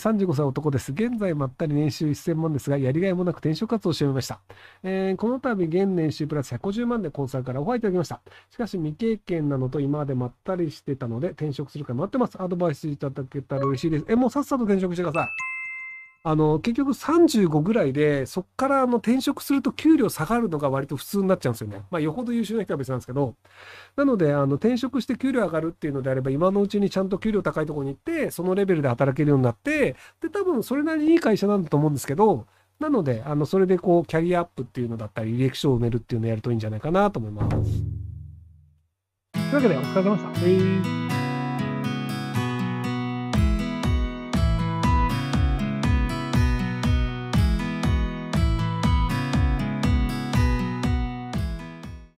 35歳男です。現在まったり年収1000万ですが、やりがいもなく転職活動をしてみました。えーこの度、現年収プラス150万でコンサルからオファーいただきました。しかし未経験なのと今までまったりしてたので転職するか待ってます。アドバイスいただけたら嬉しいです。え、もうさっさと転職してください。あの、結局35ぐらいで、そっからあの転職すると給料下がるのが割と普通になっちゃうんですよね。まあ、よほど優秀な人は別なんですけど。なので、あの、転職して給料上がるっていうのであれば、今のうちにちゃんと給料高いところに行って、そのレベルで働けるようになって、で、多分それなりにいい会社なんだと思うんですけど、なので、あの、それでこう、キャリアアップっていうのだったり、履歴書を埋めるっていうのをやるといいんじゃないかなと思います。というわけで、お疲れ様でした。